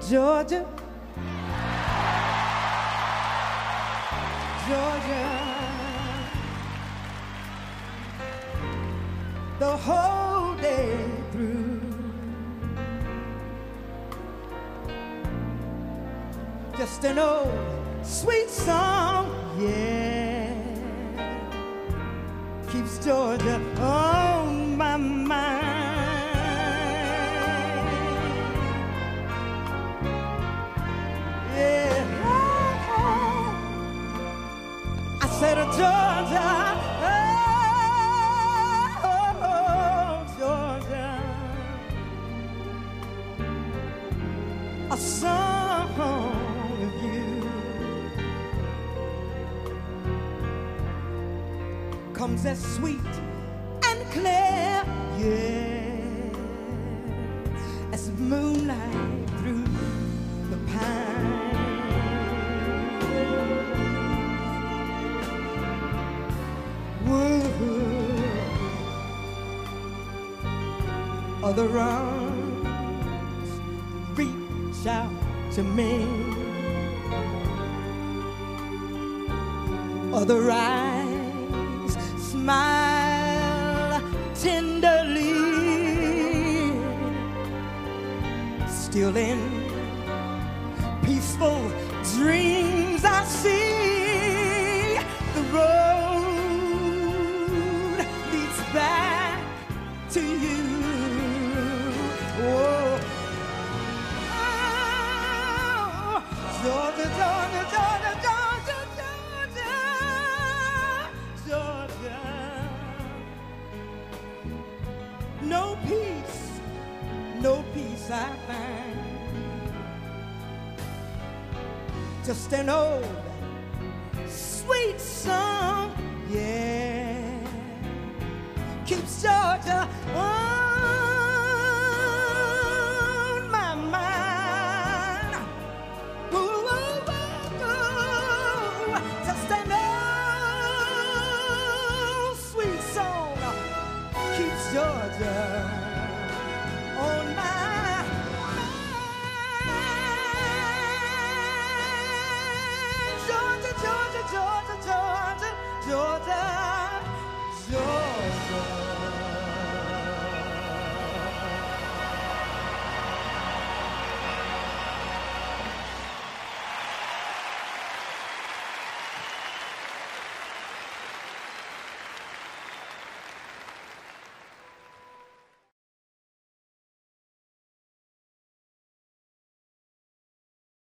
Georgia, Georgia, the whole day through. Just an old sweet song, yeah, keeps Georgia on a song of you comes as sweet and clear, yeah, as moonlight through the pine. Other arms reach out to me. Other eyes smile tenderly. Still in peaceful dreams, I see the road leads back to you. Oh, Just an old sweet song, yeah, keeps Georgia on. keeps Georgia on my mind. Georgia, Georgia, Georgia, Georgia, Georgia.